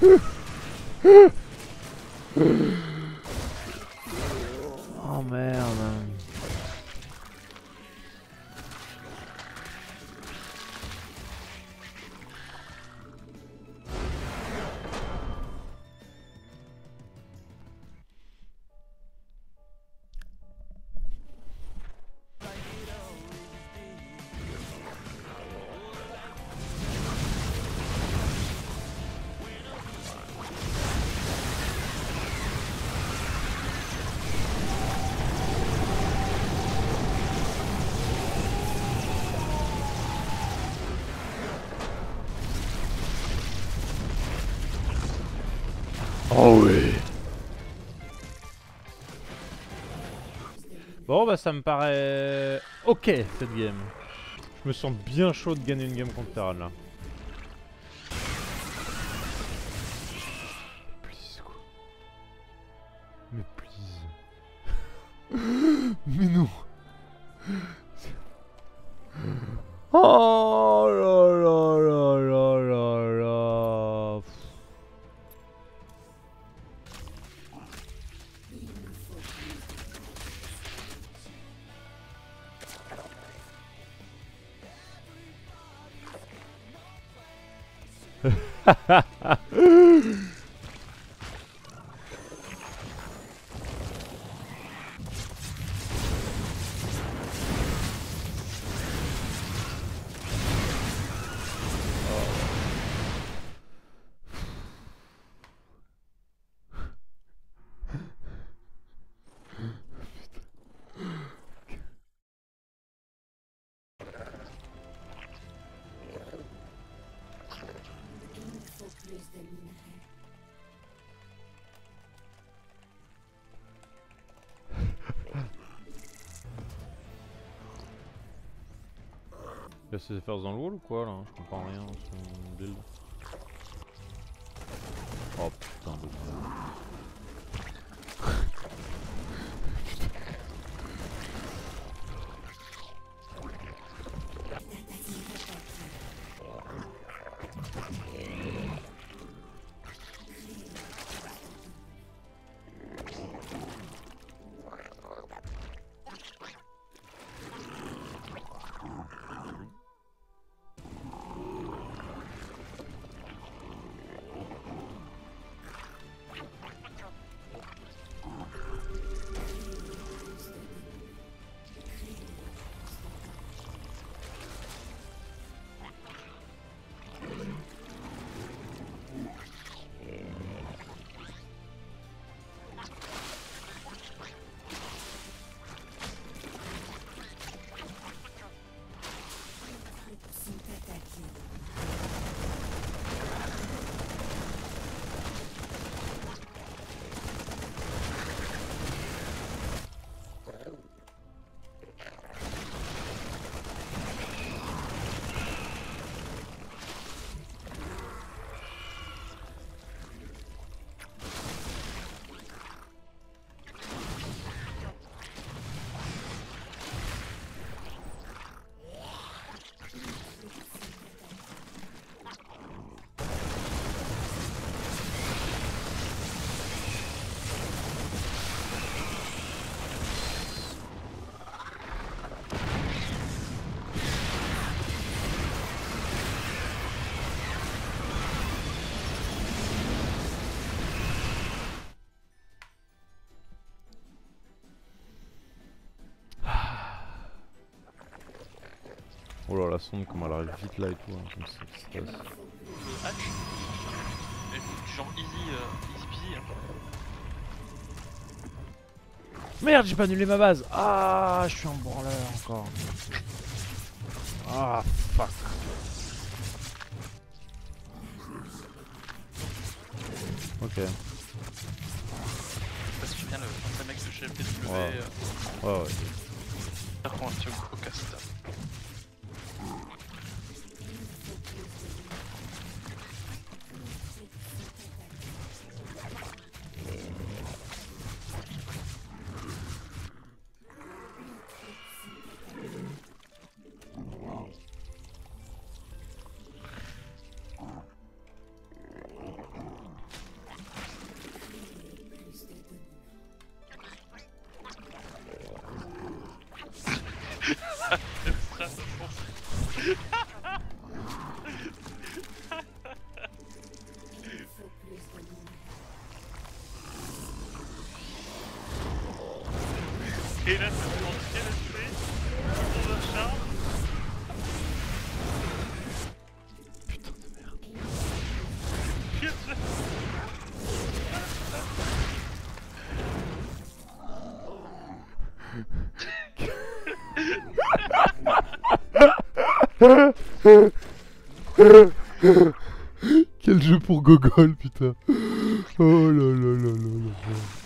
Oh merde. Oh oui. Bon bah ça me paraît ok cette game. Je me sens bien chaud de gagner une game contre Terran là. Please quoi. Mais please. Mais non. Ha ha ha! Ses affaires dans le wall ou quoi là Je comprends rien à son build. Oh là la sonde comme elle arrive vite là et tout, hein, comme ça qui se passe. Le hatch, mais genre easy, euh, easy peasy. hein. Merde j'ai pas annulé ma base Ah je suis en branleur encore. Ah fuck. Ok. Parce que bien le 25 max de chez Ouais. euh, Ouais ouais. par contre, au cast. Hey, that's Quel jeu pour Gogol, putain. Oh là là là là là.